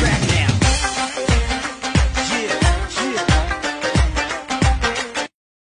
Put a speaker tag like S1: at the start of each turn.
S1: back now.